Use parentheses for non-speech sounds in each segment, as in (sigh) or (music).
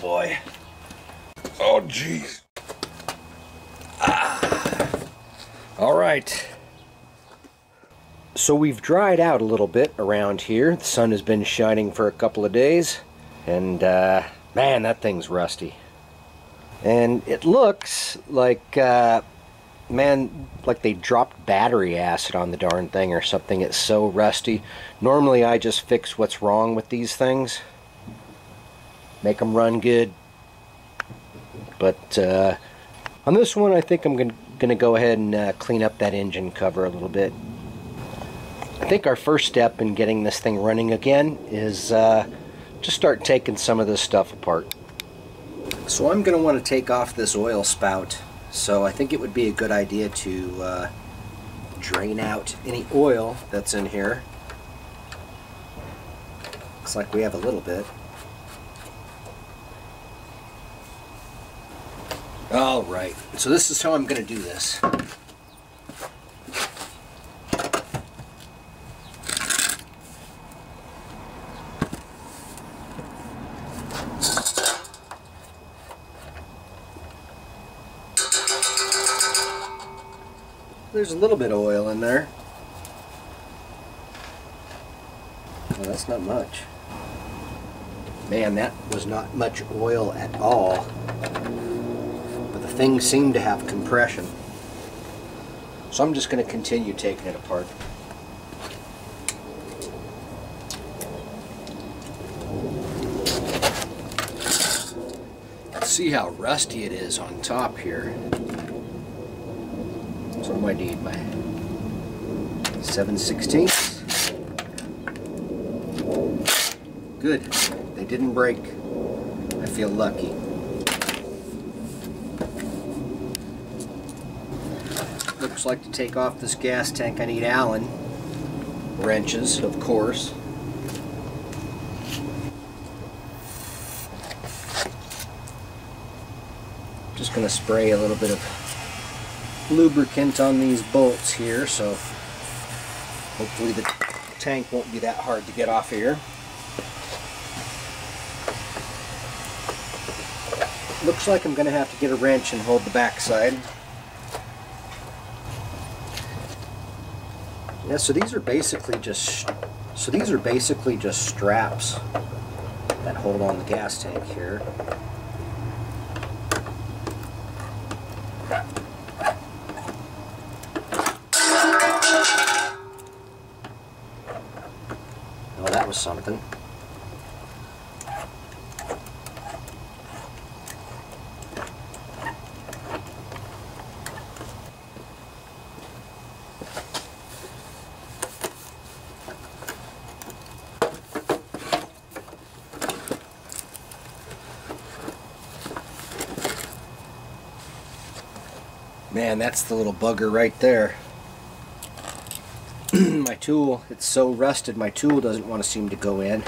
boy. Oh, jeez. Ah. All right. So we've dried out a little bit around here. The sun has been shining for a couple of days. And, uh, man, that thing's rusty. And it looks like, uh, man, like they dropped battery acid on the darn thing or something. It's so rusty. Normally I just fix what's wrong with these things. Make them run good. But uh, on this one I think I'm going to go ahead and uh, clean up that engine cover a little bit. I think our first step in getting this thing running again is uh, just start taking some of this stuff apart. So I'm going to want to take off this oil spout. So I think it would be a good idea to uh, drain out any oil that's in here. Looks like we have a little bit. All right, so this is how I'm going to do this. There's a little bit of oil in there. Well, that's not much. Man, that was not much oil at all. But the thing seemed to have compression. So I'm just going to continue taking it apart. See how rusty it is on top here. So what do I need? My 7 16 Good. They didn't break. I feel lucky. Looks like to take off this gas tank I need Allen wrenches, of course. Just going to spray a little bit of lubricant on these bolts here so hopefully the tank won't be that hard to get off here. Looks like I'm going to have to get a wrench and hold the backside. Yeah, so these are basically just so these are basically just straps that hold on the gas tank here. Oh, that was something. That's the little bugger right there. (clears throat) my tool, it's so rusted, my tool doesn't want to seem to go in.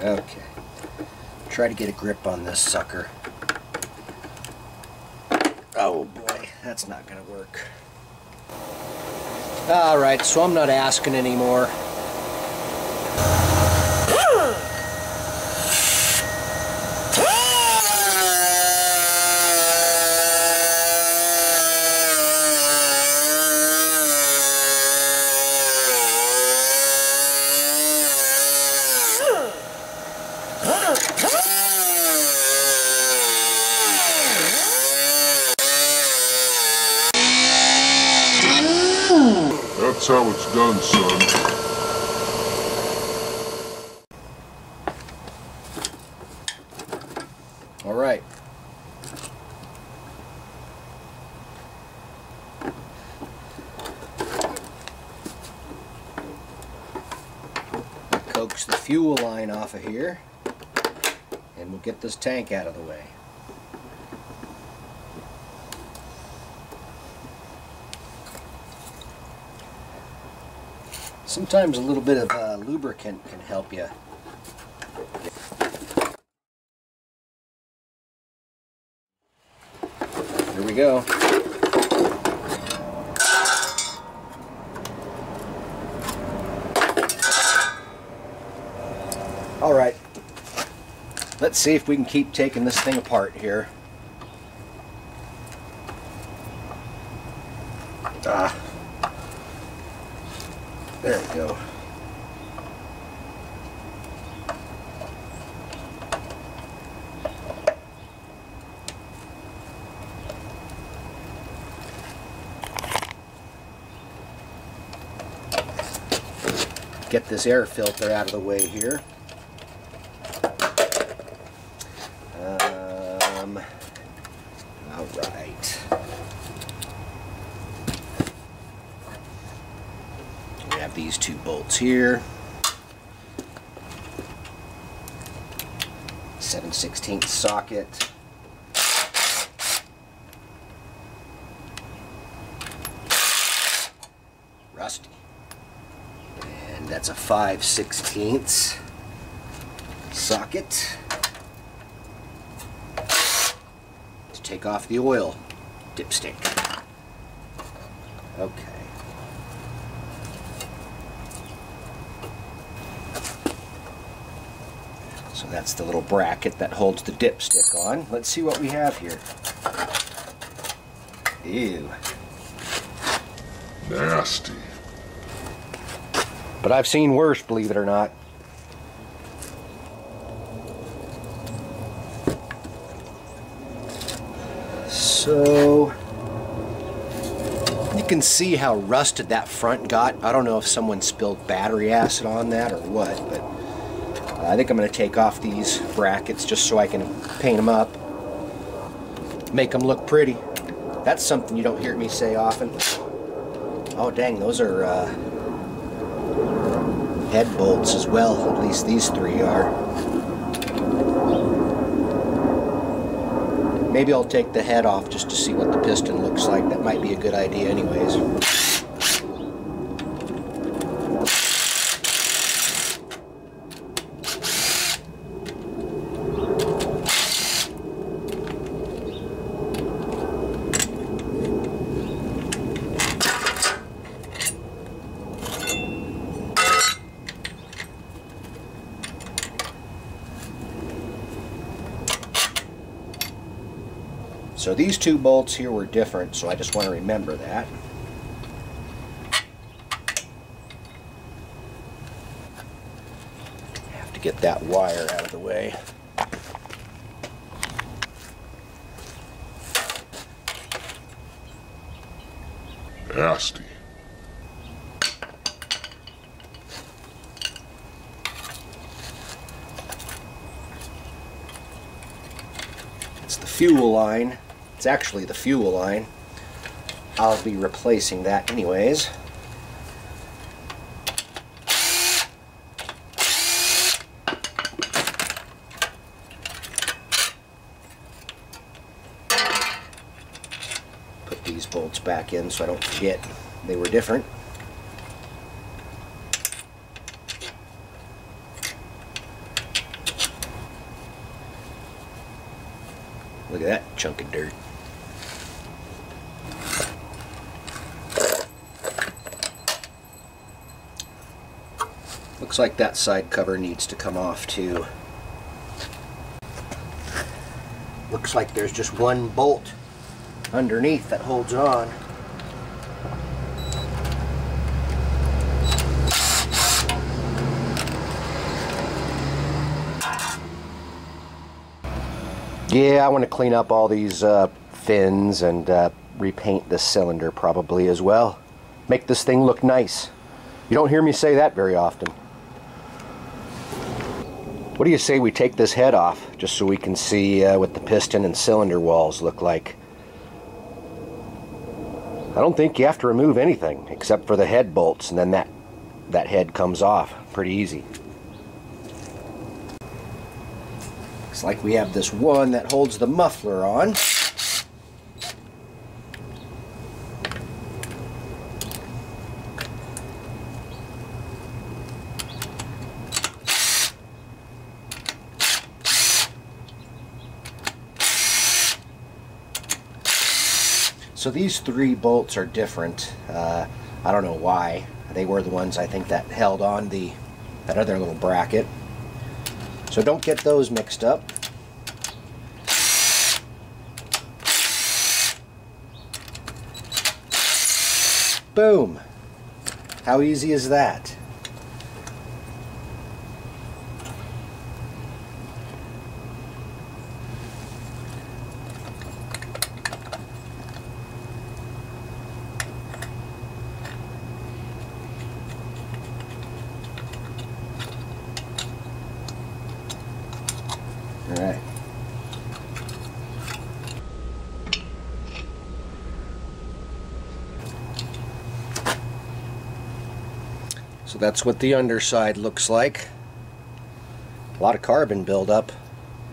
Okay. Try to get a grip on this sucker. Oh boy, that's not to work. Alright, so I'm not asking anymore. That's how it's done, son. All right. Coax the fuel line off of here and we'll get this tank out of the way. Sometimes a little bit of uh, lubricant can help you. Here we go. All right, let's see if we can keep taking this thing apart here. This air filter out of the way here. Um, all right. We have these two bolts here. 7 16 socket. Rusty. And that's a 5 16 socket. To take off the oil dipstick. Okay. So that's the little bracket that holds the dipstick on. Let's see what we have here. Ew. Nasty. But I've seen worse, believe it or not. So you can see how rusted that front got. I don't know if someone spilled battery acid on that or what, but I think I'm going to take off these brackets just so I can paint them up, make them look pretty. That's something you don't hear me say often. Oh dang, those are uh, head bolts as well. At least these three are. Maybe I'll take the head off just to see what the piston looks like. That might be a good idea anyways. So these two bolts here were different, so I just want to remember that. Have to get that wire out of the way. Nasty. It's the fuel line. It's actually the fuel line. I'll be replacing that anyways. Put these bolts back in so I don't forget they were different. Look at that chunk of dirt. Looks like that side cover needs to come off too. Looks like there's just one bolt underneath that holds on. Yeah, I want to clean up all these uh, fins and uh, repaint this cylinder probably as well. Make this thing look nice. You don't hear me say that very often. What do you say we take this head off just so we can see uh, what the piston and cylinder walls look like? I don't think you have to remove anything except for the head bolts and then that, that head comes off pretty easy. Looks like we have this one that holds the muffler on. So these three bolts are different. Uh, I don't know why. They were the ones I think that held on the that other little bracket. So don't get those mixed up. Boom! How easy is that? All right. So that's what the underside looks like. A lot of carbon buildup.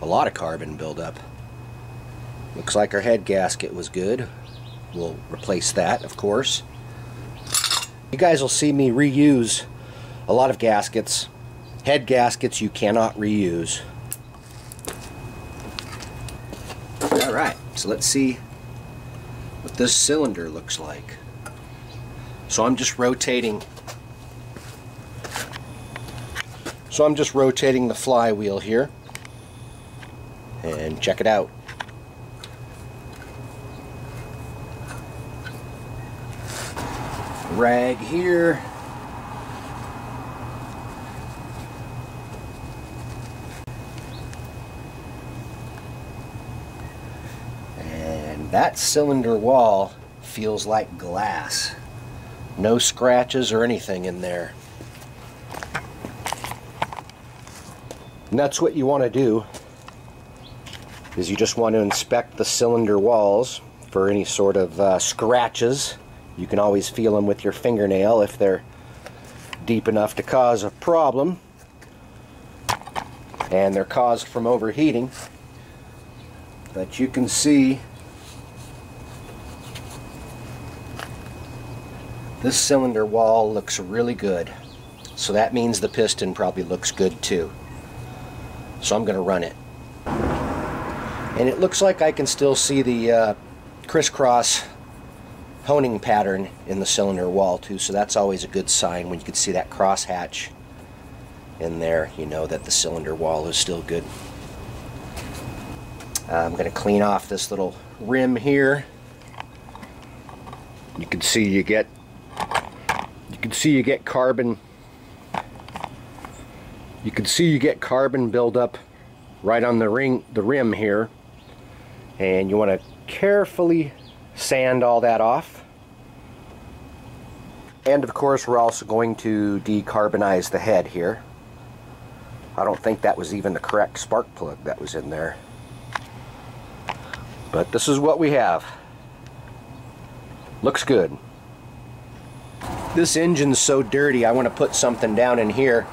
A lot of carbon buildup. Looks like our head gasket was good. We'll replace that, of course. You guys will see me reuse a lot of gaskets. Head gaskets you cannot reuse. Alright, so let's see what this cylinder looks like. So I'm just rotating So I'm just rotating the flywheel here and check it out. Rag here. And that cylinder wall feels like glass. No scratches or anything in there. And that's what you want to do is you just want to inspect the cylinder walls for any sort of uh, scratches. You can always feel them with your fingernail if they're deep enough to cause a problem. And they're caused from overheating. But you can see this cylinder wall looks really good. So that means the piston probably looks good too. So I'm going to run it. And it looks like I can still see the uh, crisscross honing pattern in the cylinder wall too, so that's always a good sign when you can see that crosshatch in there, you know that the cylinder wall is still good. I'm going to clean off this little rim here. You can see you get you can see you get carbon you can see you get carbon buildup right on the ring the rim here. And you want to carefully sand all that off. And of course we're also going to decarbonize the head here. I don't think that was even the correct spark plug that was in there. But this is what we have. Looks good. This engine's so dirty I want to put something down in here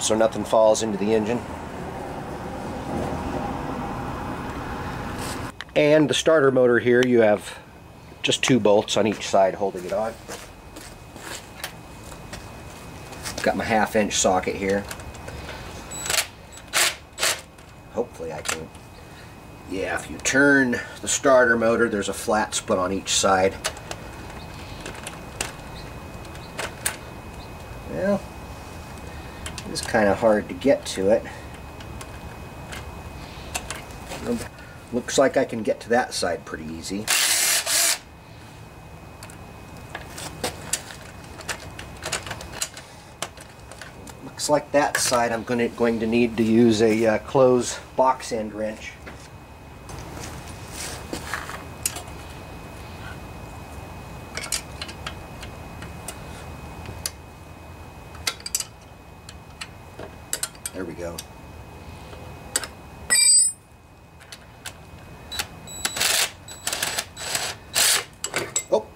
so nothing falls into the engine. And the starter motor here, you have just two bolts on each side holding it on. Got my half inch socket here. Hopefully I can, yeah, if you turn the starter motor, there's a flat split on each side. Well, it's kind of hard to get to it. Looks like I can get to that side pretty easy. Looks like that side I'm going to, going to need to use a uh, close box end wrench. There we go. Oh,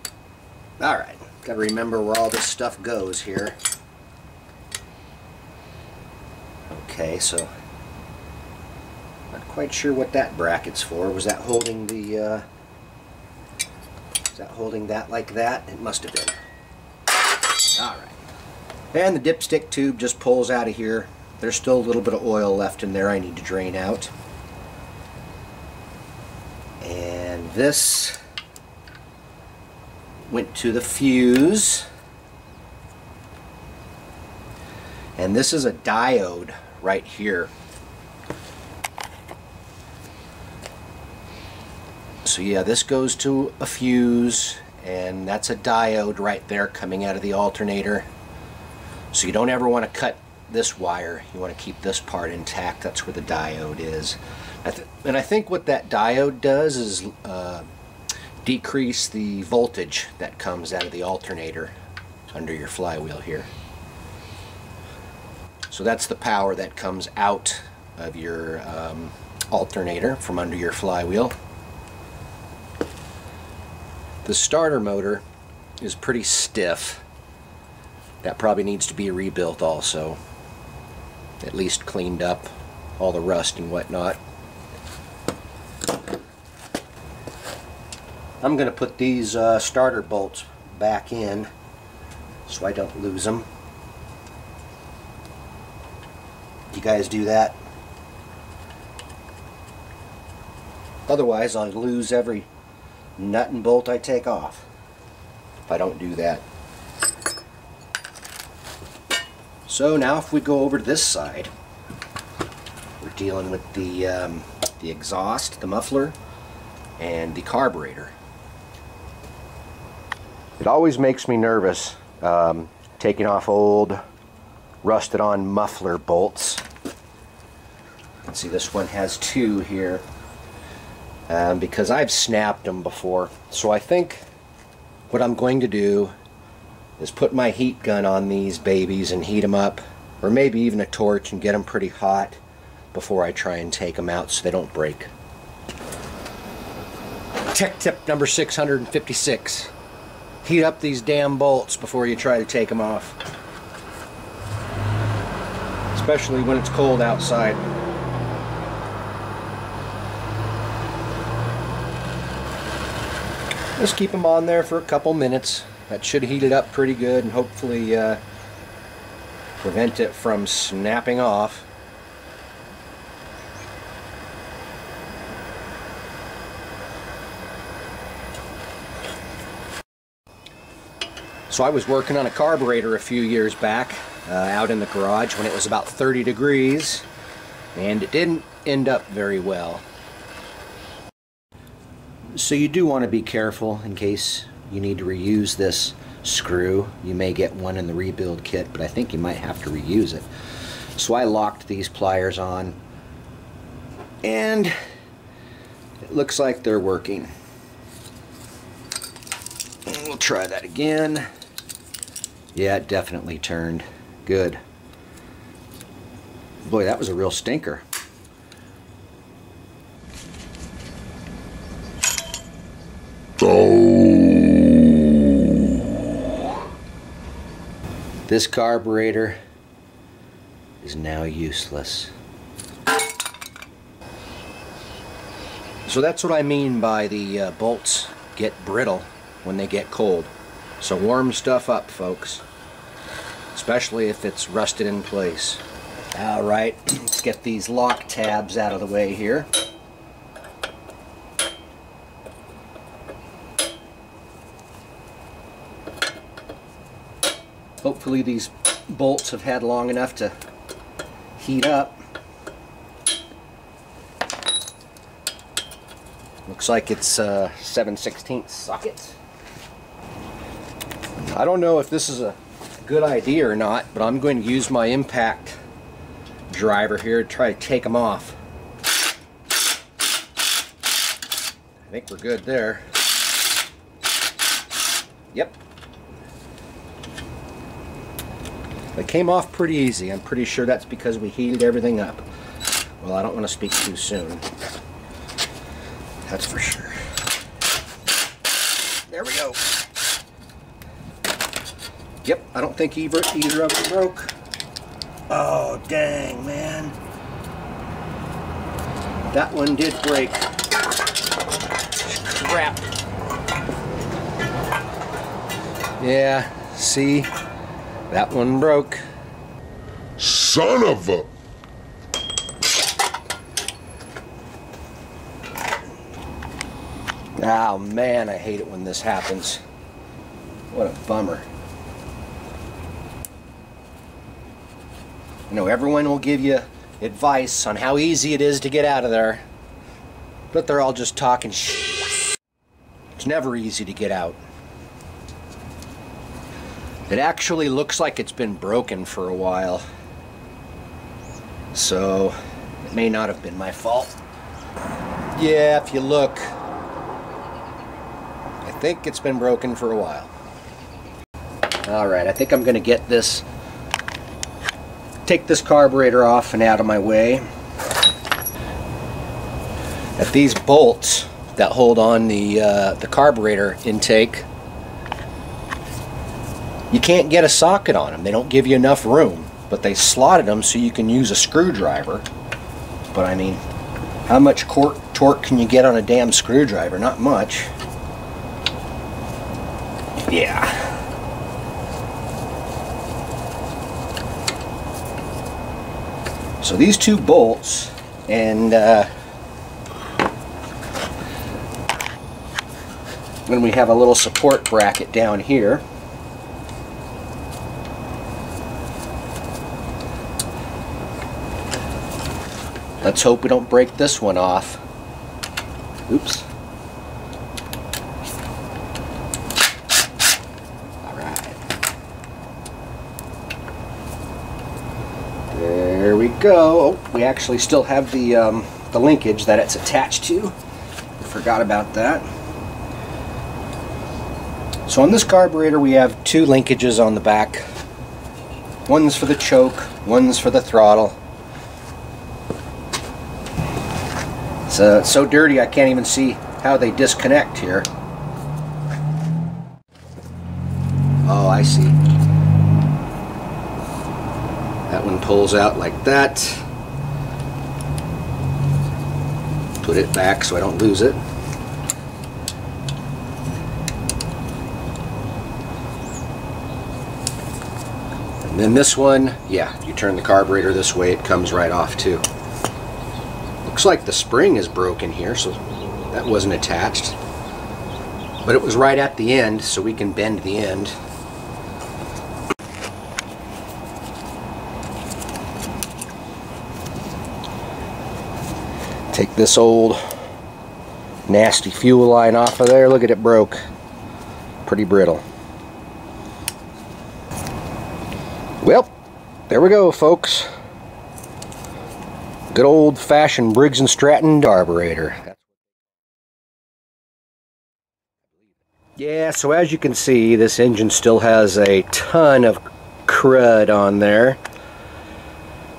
all right. Got to remember where all this stuff goes here. Okay, so not quite sure what that bracket's for. Was that holding the? Uh, is that holding that like that? It must have been. All right. And the dipstick tube just pulls out of here. There's still a little bit of oil left in there I need to drain out. And this went to the fuse. And this is a diode right here. So yeah, this goes to a fuse and that's a diode right there coming out of the alternator. So you don't ever want to cut this wire. You want to keep this part intact. That's where the diode is. And I think what that diode does is uh, decrease the voltage that comes out of the alternator under your flywheel here. So that's the power that comes out of your um, alternator from under your flywheel. The starter motor is pretty stiff. That probably needs to be rebuilt also. At least cleaned up all the rust and whatnot. I'm going to put these uh, starter bolts back in so I don't lose them. You guys do that? Otherwise I'll lose every nut and bolt I take off if I don't do that. So now if we go over to this side, we're dealing with the, um, the exhaust, the muffler, and the carburetor. It always makes me nervous um, taking off old rusted on muffler bolts. Let's see, this one has two here um, because I've snapped them before. So I think what I'm going to do is put my heat gun on these babies and heat them up or maybe even a torch and get them pretty hot before I try and take them out so they don't break. Tech tip number 656. Heat up these damn bolts before you try to take them off. Especially when it's cold outside. Just keep them on there for a couple minutes. That should heat it up pretty good and hopefully uh, prevent it from snapping off. So I was working on a carburetor a few years back uh, out in the garage when it was about 30 degrees and it didn't end up very well. So you do want to be careful in case you need to reuse this screw. You may get one in the rebuild kit, but I think you might have to reuse it. So I locked these pliers on and it looks like they're working. We'll try that again. Yeah, it definitely turned. Good. Boy, that was a real stinker. Oh. This carburetor is now useless. So that's what I mean by the uh, bolts get brittle when they get cold. So warm stuff up, folks. Especially if it's rusted in place. Alright, (clears throat) let's get these lock tabs out of the way here. Hopefully these bolts have had long enough to heat up. Looks like it's uh, 7 16 sockets. I don't know if this is a good idea or not, but I'm going to use my impact driver here to try to take them off. I think we're good there. Yep. They came off pretty easy. I'm pretty sure that's because we heated everything up. Well, I don't want to speak too soon. That's for sure. There we go. Yep, I don't think either, either of them broke. Oh, dang, man. That one did break. Crap. Yeah, see? That one broke. Son of a. Oh man, I hate it when this happens. What a bummer. I know everyone will give you advice on how easy it is to get out of there, but they're all just talking. It's never easy to get out. It actually looks like it's been broken for a while. So, it may not have been my fault. Yeah, if you look, I think it's been broken for a while. Alright, I think I'm going to get this, take this carburetor off and out of my way. At these bolts that hold on the, uh, the carburetor intake, you can't get a socket on them. They don't give you enough room, but they slotted them so you can use a screwdriver. But I mean, how much torque can you get on a damn screwdriver? Not much. Yeah. So these two bolts and uh, then we have a little support bracket down here. Let's hope we don't break this one off. Oops. Alright. There we go. Oh, we actually still have the, um, the linkage that it's attached to. Forgot about that. So on this carburetor we have two linkages on the back. One's for the choke, one's for the throttle. It's uh, so dirty I can't even see how they disconnect here. Oh, I see. Pulls out like that. Put it back so I don't lose it. And then this one, yeah, if you turn the carburetor this way, it comes right off too. Looks like the spring is broken here, so that wasn't attached. But it was right at the end, so we can bend the end. This old nasty fuel line off of there. Look at it broke. Pretty brittle. Well, there we go, folks. Good old-fashioned Briggs & Stratton carburetor. Yeah, so as you can see, this engine still has a ton of crud on there.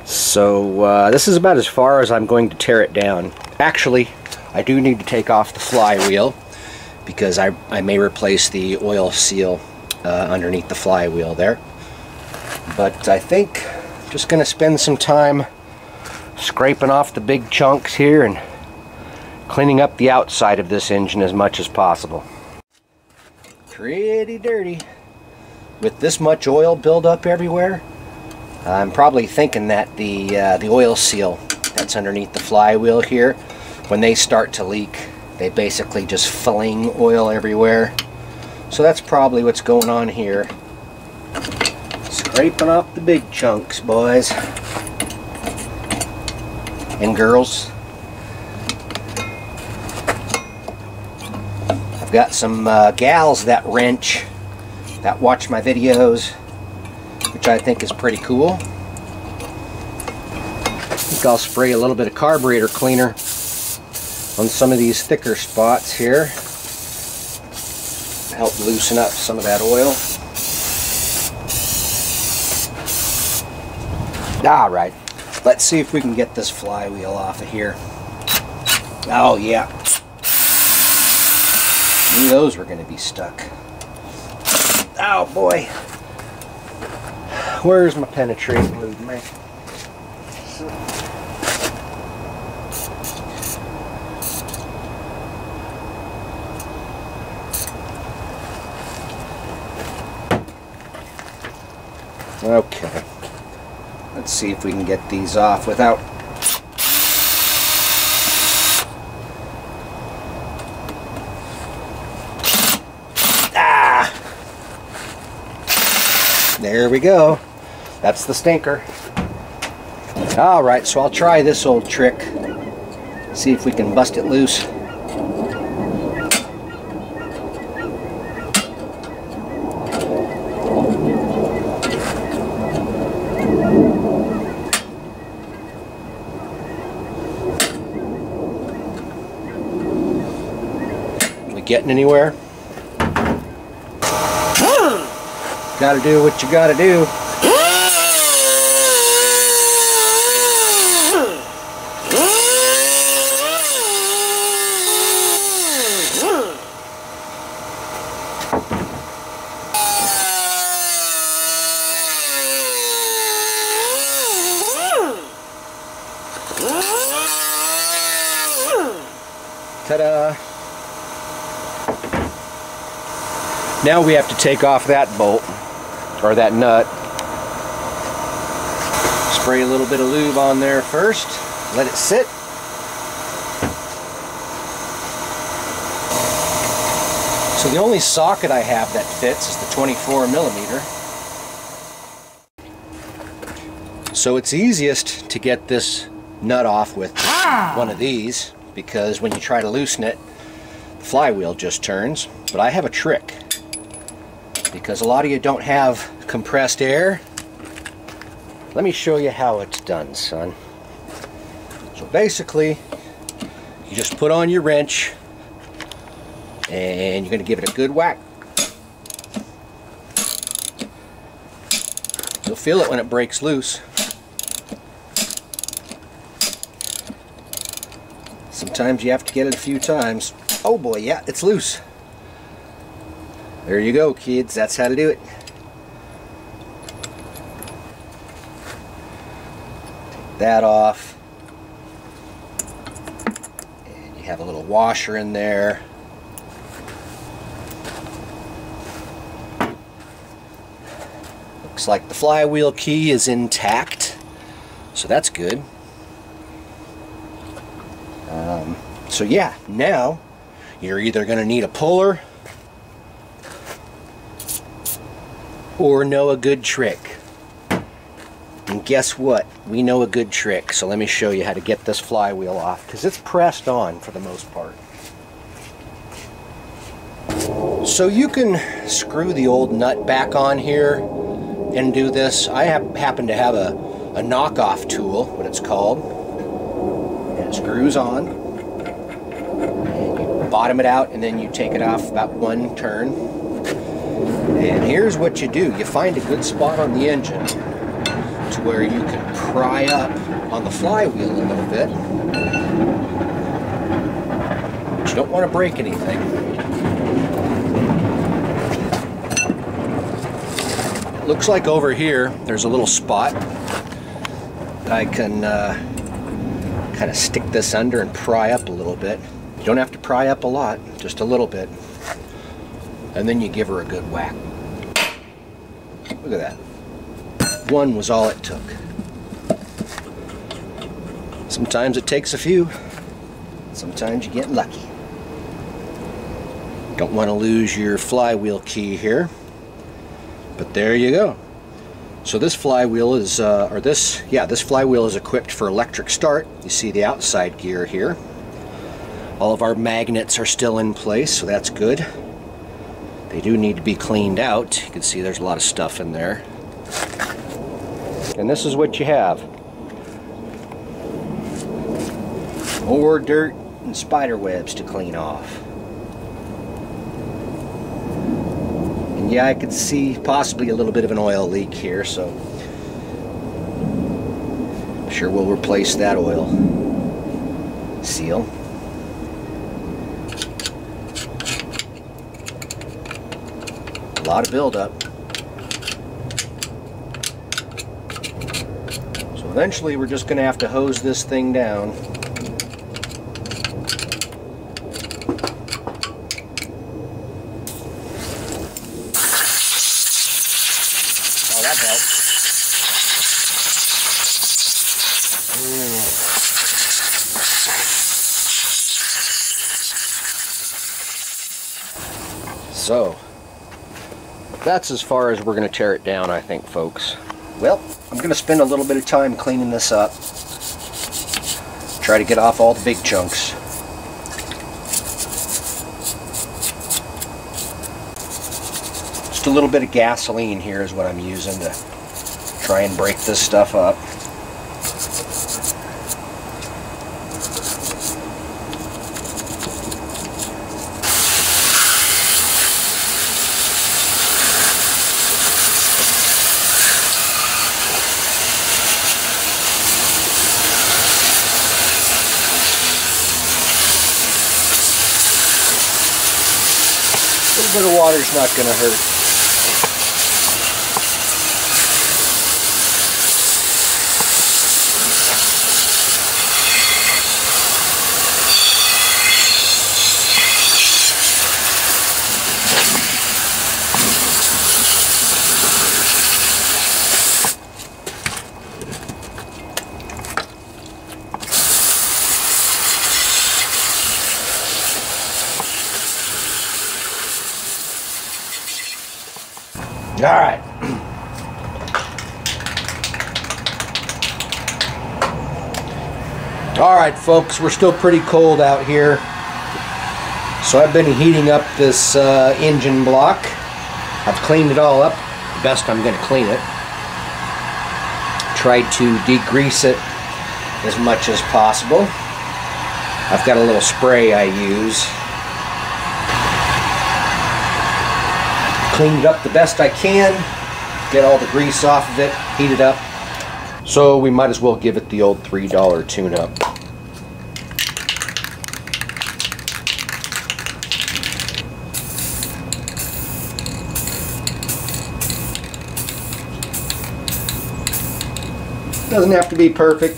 So uh, this is about as far as I'm going to tear it down. Actually, I do need to take off the flywheel because I, I may replace the oil seal uh, underneath the flywheel there. But I think I'm just going to spend some time scraping off the big chunks here and cleaning up the outside of this engine as much as possible. Pretty dirty. With this much oil buildup everywhere, I'm probably thinking that the, uh, the oil seal that's underneath the flywheel here, when they start to leak, they basically just fling oil everywhere. So that's probably what's going on here. Scraping off the big chunks, boys and girls. I've got some uh, gals that wrench, that watch my videos, which I think is pretty cool. I think I'll spray a little bit of carburetor cleaner on some of these thicker spots here. Help loosen up some of that oil. Alright, Let's see if we can get this flywheel off of here. Oh, yeah. Knew those were going to be stuck. Oh, boy. Where's my penetrating lube, man? Okay. Let's see if we can get these off without ah There we go. That's the stinker. All right, so I'll try this old trick. See if we can bust it loose. Getting anywhere? Gotta do what you gotta do. Now we have to take off that bolt, or that nut. Spray a little bit of lube on there first, let it sit. So the only socket I have that fits is the 24 millimeter. So it's easiest to get this nut off with one of these because when you try to loosen it, the flywheel just turns. But I have a trick because a lot of you don't have compressed air. Let me show you how it's done, son. So basically, you just put on your wrench and you're going to give it a good whack. You'll feel it when it breaks loose. Sometimes you have to get it a few times. Oh boy, yeah, it's loose. There you go, kids. That's how to do it. Take that off. And you have a little washer in there. Looks like the flywheel key is intact. So that's good. Um, so yeah, now you're either going to need a puller or know a good trick. And guess what? We know a good trick. So let me show you how to get this flywheel off because it's pressed on for the most part. So you can screw the old nut back on here and do this. I have, happen to have a, a knockoff tool, what it's called. And it screws on. And you bottom it out and then you take it off about one turn. And here's what you do. You find a good spot on the engine to where you can pry up on the flywheel a little bit. But you don't want to break anything. looks like over here there's a little spot that I can uh, kind of stick this under and pry up a little bit. You don't have to pry up a lot, just a little bit. And then you give her a good whack. Look at that. One was all it took. Sometimes it takes a few. Sometimes you get lucky. Don't want to lose your flywheel key here. But there you go. So this flywheel is, uh, or this, yeah, this flywheel is equipped for electric start. You see the outside gear here. All of our magnets are still in place, so that's good. They do need to be cleaned out. You can see there's a lot of stuff in there. And this is what you have. More dirt and spider webs to clean off. And yeah, I could see possibly a little bit of an oil leak here, so I'm sure we'll replace that oil seal. Lot of buildup. So eventually we're just going to have to hose this thing down. that helps. So, that's as far as we're going to tear it down, I think, folks. Well, I'm going to spend a little bit of time cleaning this up. Try to get off all the big chunks. Just a little bit of gasoline here is what I'm using to try and break this stuff up. Bit of water's not going to hurt. All right. All right, folks, we're still pretty cold out here. So I've been heating up this uh, engine block. I've cleaned it all up, best I'm going to clean it. Tried to degrease it as much as possible. I've got a little spray I use. Cleaned it up the best I can, get all the grease off of it, heat it up. So we might as well give it the old $3 tune-up. Doesn't have to be perfect.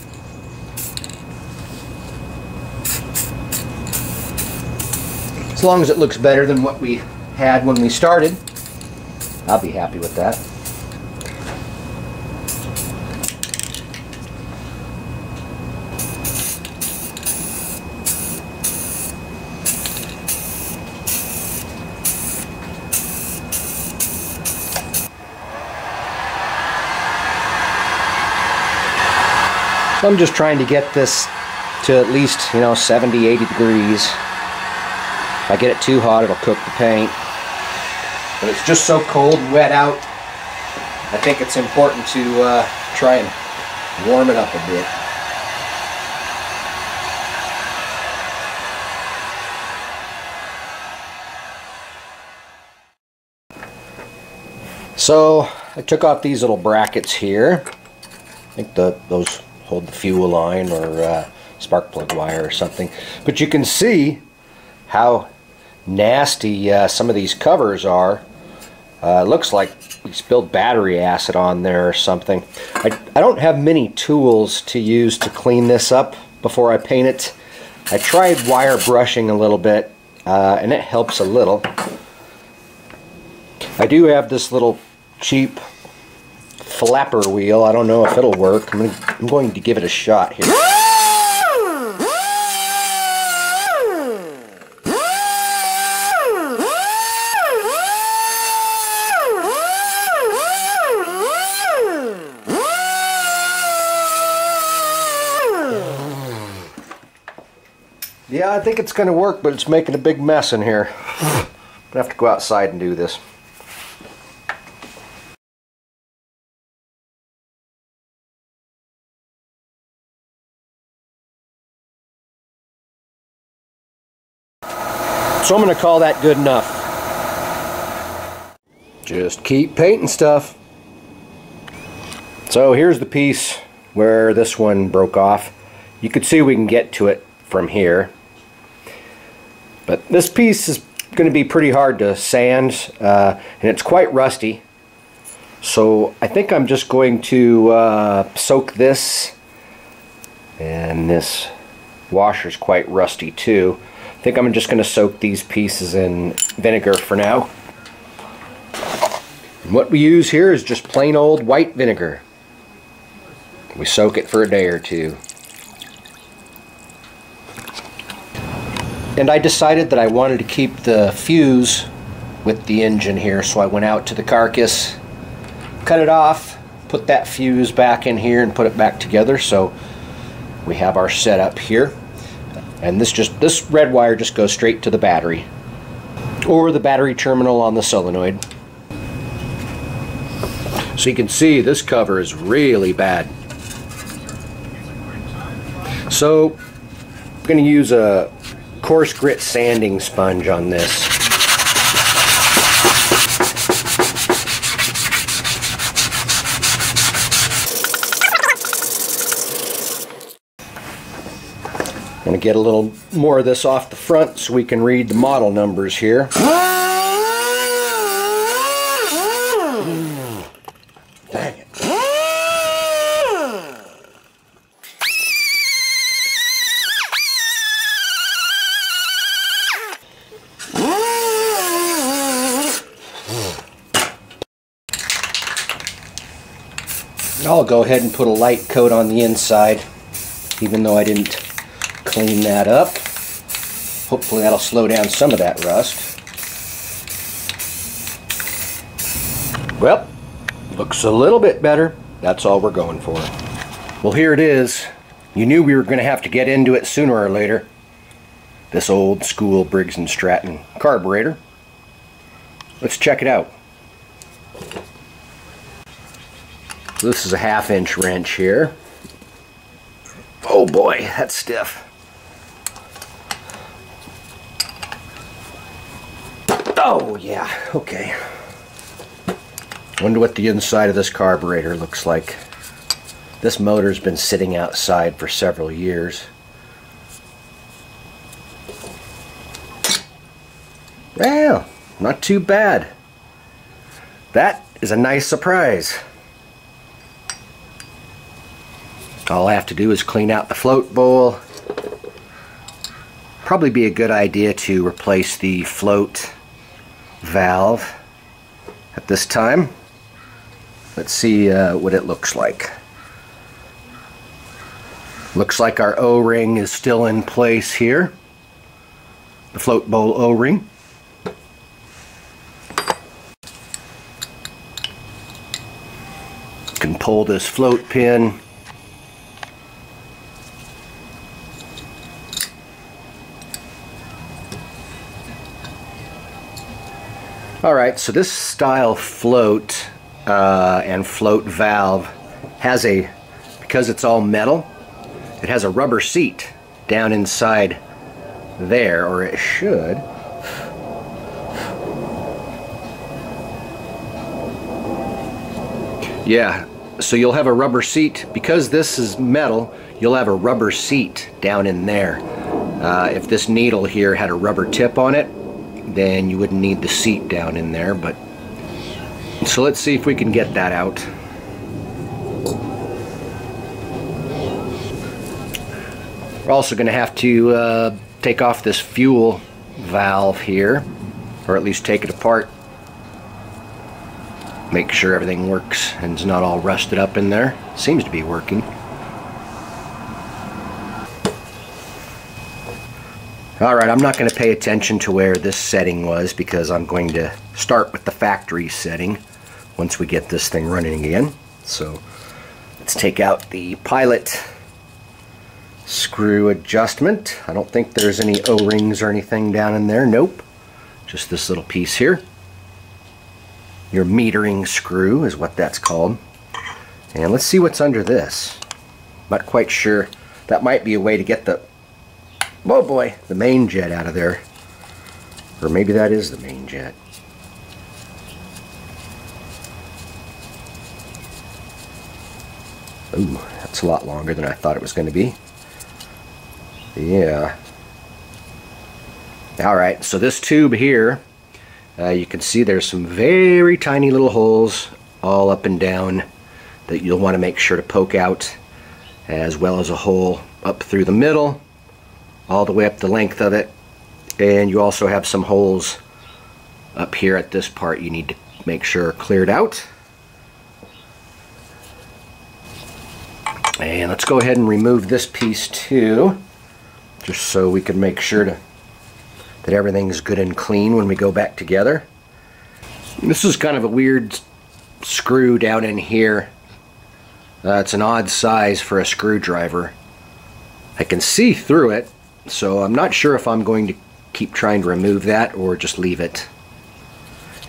As long as it looks better than what we had when we started, I'll be happy with that. I'm just trying to get this to at least, you know, 70, 80 degrees. If I get it too hot, it'll cook the paint. But it's just so cold and wet out, I think it's important to uh, try and warm it up a bit. So I took off these little brackets here. I think the, those hold the fuel line or uh, spark plug wire or something. But you can see how nasty uh, some of these covers are. Uh, looks like we spilled battery acid on there or something. I, I don't have many tools to use to clean this up before I paint it. I tried wire brushing a little bit uh, and it helps a little. I do have this little cheap flapper wheel. I don't know if it'll work. I'm, gonna, I'm going to give it a shot here. Yeah, I think it's going to work, but it's making a big mess in here. To have to go outside and do this. So I'm going to call that good enough. Just keep painting stuff. So here's the piece where this one broke off. You can see we can get to it from here. But this piece is going to be pretty hard to sand uh, and it's quite rusty. So I think I'm just going to uh, soak this and this washer's quite rusty too. Think I'm just going to soak these pieces in vinegar for now. And what we use here is just plain old white vinegar. We soak it for a day or two. And I decided that I wanted to keep the fuse with the engine here. So I went out to the carcass, cut it off, put that fuse back in here and put it back together. So we have our setup here. And this just this red wire just goes straight to the battery or the battery terminal on the solenoid. So you can see this cover is really bad. So I'm going to use a coarse grit sanding sponge on this. Going to get a little more of this off the front so we can read the model numbers here. Dang it. I'll go ahead and put a light coat on the inside, even though I didn't clean that up. Hopefully that'll slow down some of that rust. Well, looks a little bit better. That's all we're going for. Well, here it is. You knew we were going to have to get into it sooner or later. This old school Briggs & Stratton carburetor. Let's check it out. This is a half inch wrench here. Oh boy, that's stiff. Oh yeah, okay. Wonder what the inside of this carburetor looks like. This motor's been sitting outside for several years. Well, not too bad. That is a nice surprise. All I have to do is clean out the float bowl. Probably be a good idea to replace the float valve at this time. Let's see uh, what it looks like. Looks like our O-ring is still in place here. The float bowl O-ring. Can pull this float pin All right, so this style float uh, and float valve has a, because it's all metal, it has a rubber seat down inside there, or it should. Yeah, so you'll have a rubber seat. Because this is metal, you'll have a rubber seat down in there. Uh, if this needle here had a rubber tip on it, then you wouldn't need the seat down in there but so let's see if we can get that out. We're also going to have to uh, take off this fuel valve here or at least take it apart. Make sure everything works and it's not all rusted up in there. Seems to be working Alright, I'm not going to pay attention to where this setting was because I'm going to start with the factory setting once we get this thing running again. So let's take out the pilot screw adjustment. I don't think there's any O-rings or anything down in there. Nope. Just this little piece here. Your metering screw is what that's called. And let's see what's under this. Not quite sure. That might be a way to get the Oh boy, the main jet out of there. Or maybe that is the main jet. Ooh, that's a lot longer than I thought it was going to be. Yeah. Alright, so this tube here, uh, you can see there's some very tiny little holes all up and down that you'll want to make sure to poke out as well as a hole up through the middle all the way up the length of it and you also have some holes up here at this part you need to make sure cleared out and let's go ahead and remove this piece too just so we can make sure to, that everything's good and clean when we go back together This is kind of a weird screw down in here. Uh, it's an odd size for a screwdriver. I can see through it, so I'm not sure if I'm going to keep trying to remove that or just leave it.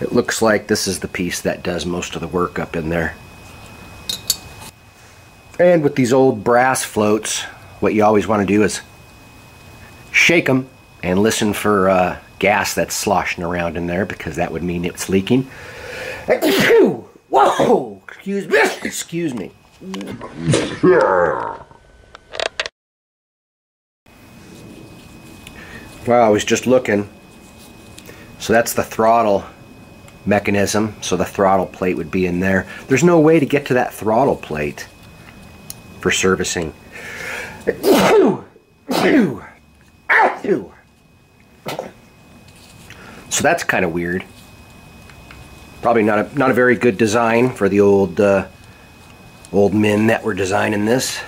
It looks like this is the piece that does most of the work up in there. And with these old brass floats, what you always want to do is shake them and listen for uh, gas that's sloshing around in there because that would mean it's leaking. (coughs) Whoa! Excuse me. (coughs) Excuse me. Well, I was just looking. So that's the throttle mechanism. So the throttle plate would be in there. There's no way to get to that throttle plate for servicing. So that's kind of weird. Probably not a not a very good design for the old uh, old men that were designing this.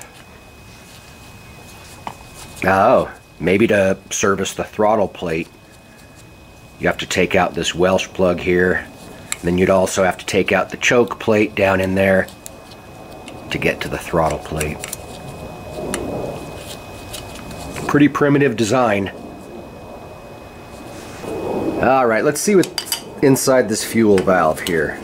Oh, maybe to service the throttle plate, you have to take out this Welsh plug here. Then you'd also have to take out the choke plate down in there to get to the throttle plate. Pretty primitive design. All right, let's see what's inside this fuel valve here.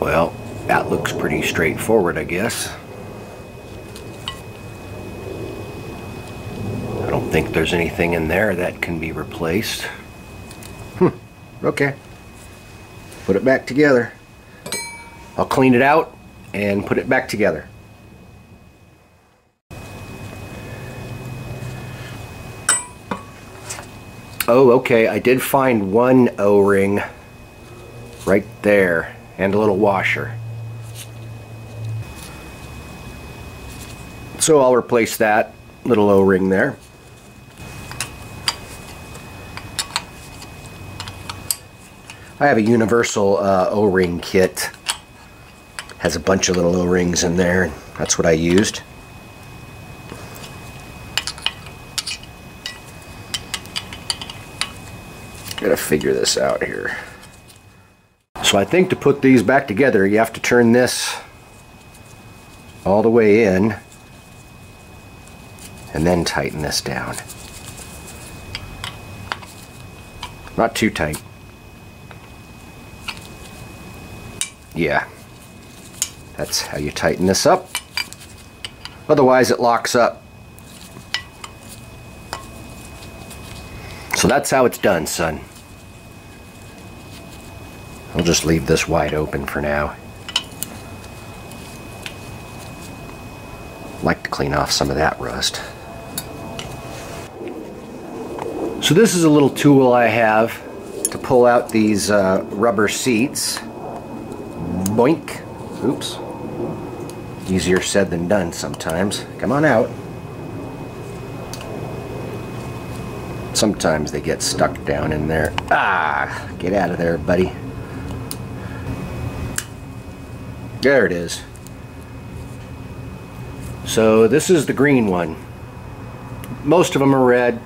Well, that looks pretty straightforward, I guess. I don't think there's anything in there that can be replaced. Hmm, okay. Put it back together. I'll clean it out and put it back together. Oh, okay, I did find one O-ring right there and a little washer. So I'll replace that little O-ring there. I have a universal uh, O-ring kit. Has a bunch of little O-rings in there. And that's what I used. Gotta figure this out here. So I think to put these back together, you have to turn this all the way in and then tighten this down. Not too tight. Yeah. That's how you tighten this up. Otherwise it locks up. So that's how it's done, son. I'll just leave this wide open for now. like to clean off some of that rust. So this is a little tool I have to pull out these uh, rubber seats. Boink. Oops. Easier said than done sometimes. Come on out. Sometimes they get stuck down in there. Ah, get out of there, buddy. There it is. So this is the green one. Most of them are red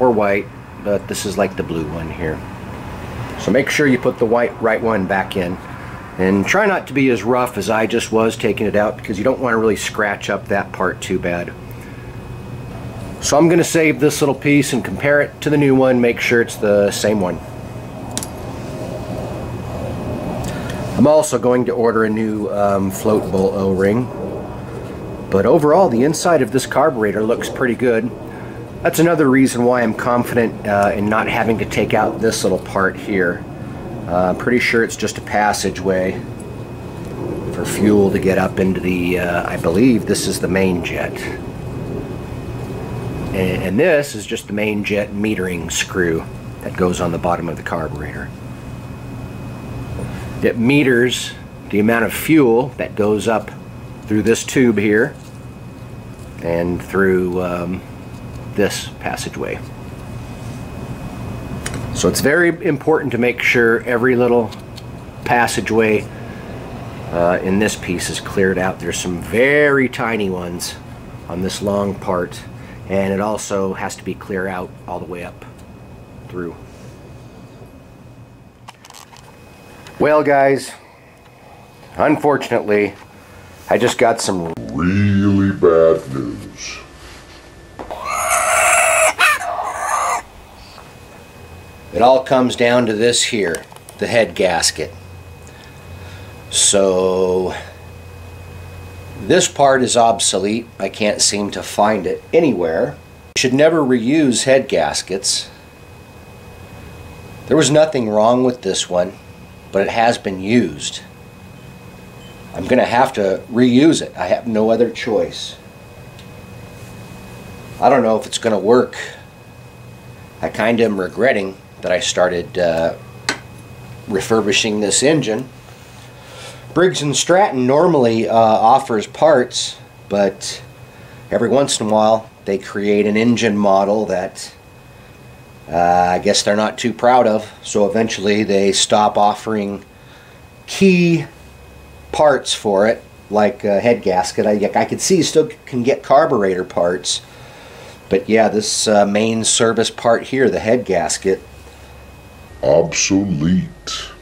or white, but this is like the blue one here. So make sure you put the white right one back in. And try not to be as rough as I just was taking it out because you don't want to really scratch up that part too bad. So I'm going to save this little piece and compare it to the new one, make sure it's the same one. I'm also going to order a new um, float bowl O-ring. But overall, the inside of this carburetor looks pretty good. That's another reason why I'm confident uh, in not having to take out this little part here. Uh, I'm pretty sure it's just a passageway for fuel to get up into the, uh, I believe this is the main jet. And, and this is just the main jet metering screw that goes on the bottom of the carburetor. It meters the amount of fuel that goes up through this tube here and through um, this passageway. So it's very important to make sure every little passageway uh, in this piece is cleared out. There's some very tiny ones on this long part and it also has to be clear out all the way up through. Well guys, unfortunately I just got some Really bad news. It all comes down to this here, the head gasket. So this part is obsolete. I can't seem to find it anywhere. You should never reuse head gaskets. There was nothing wrong with this one, but it has been used. I'm going to have to reuse it. I have no other choice. I don't know if it's going to work. I kind of am regretting that I started uh, refurbishing this engine. Briggs & Stratton normally uh, offers parts, but every once in a while they create an engine model that uh, I guess they're not too proud of. So eventually they stop offering key parts for it, like a head gasket. I, I could see you still can get carburetor parts. But yeah, this uh, main service part here, the head gasket, Obsolete.